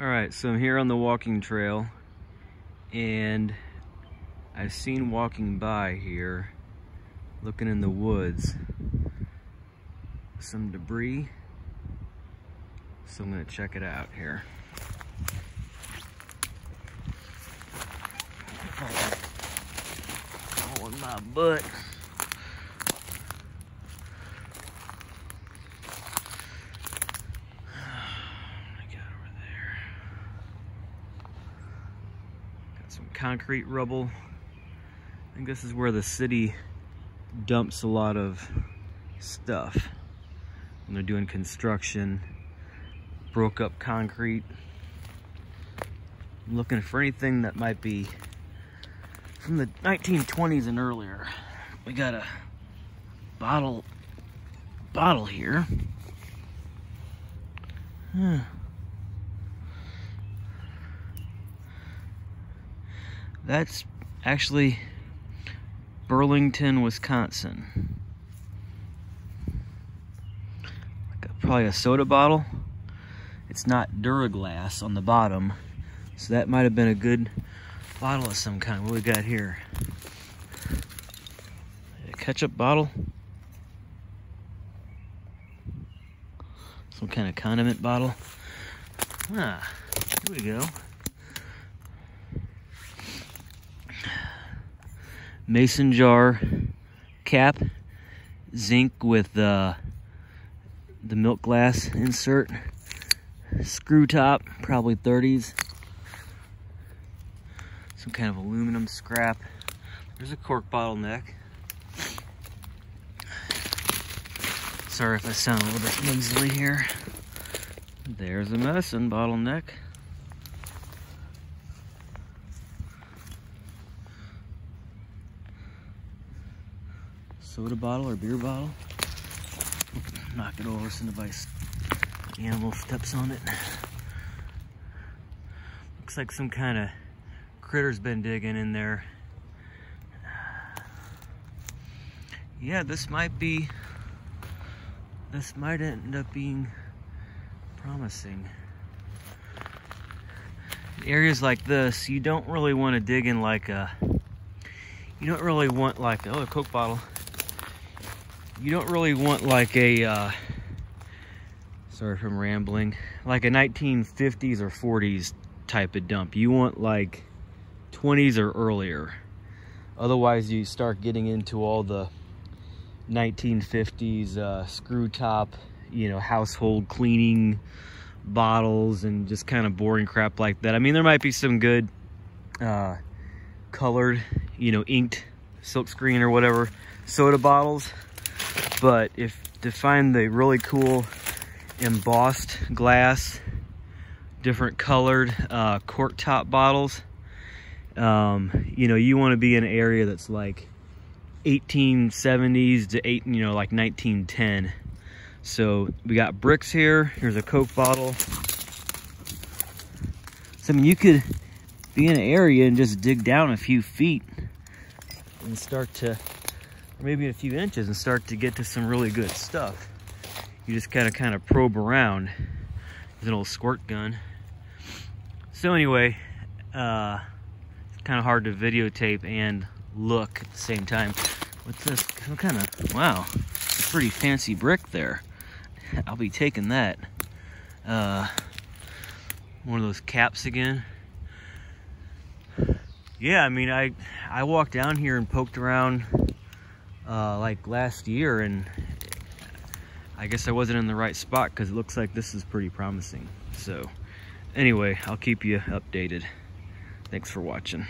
All right, so I'm here on the walking trail and I've seen walking by here, looking in the woods, some debris. So I'm gonna check it out here. Oh, in my butt. Some concrete rubble. I think this is where the city dumps a lot of stuff when they're doing construction. Broke up concrete. I'm looking for anything that might be from the 1920s and earlier. We got a bottle bottle here. Huh. That's actually Burlington, Wisconsin. Probably a soda bottle. It's not Duraglas on the bottom, so that might have been a good bottle of some kind. What we got here? A ketchup bottle. Some kind of condiment bottle. Ah, here we go. Mason jar cap, zinc with uh, the milk glass insert, screw top, probably 30s, some kind of aluminum scrap. There's a cork bottleneck. Sorry if I sound a little bit nasally here. There's a medicine bottleneck. Soda bottle or beer bottle. Knock it over so nobody, animal steps on it. Looks like some kind of critter's been digging in there. Yeah, this might be, this might end up being promising. areas like this, you don't really want to dig in like a, you don't really want like, oh, a Coke bottle you don't really want like a, uh, sorry I'm rambling, like a 1950s or 40s type of dump. You want like 20s or earlier. Otherwise you start getting into all the 1950s uh, screw top, you know, household cleaning bottles and just kind of boring crap like that. I mean, there might be some good uh, colored, you know, inked silk screen or whatever soda bottles but if to find the really cool embossed glass, different colored uh, cork top bottles, um, you know, you want to be in an area that's like 1870s to eight, you know, like 1910. So we got bricks here. Here's a Coke bottle. So I mean, you could be in an area and just dig down a few feet and start to maybe a few inches and start to get to some really good stuff. You just kind of kind of probe around with an old squirt gun. So anyway, uh, it's kind of hard to videotape and look at the same time. What's this? Some kind of, wow, pretty fancy brick there. I'll be taking that. Uh, one of those caps again. Yeah, I mean, I I walked down here and poked around uh, like last year and I guess I wasn't in the right spot because it looks like this is pretty promising. So anyway, I'll keep you updated. Thanks for watching.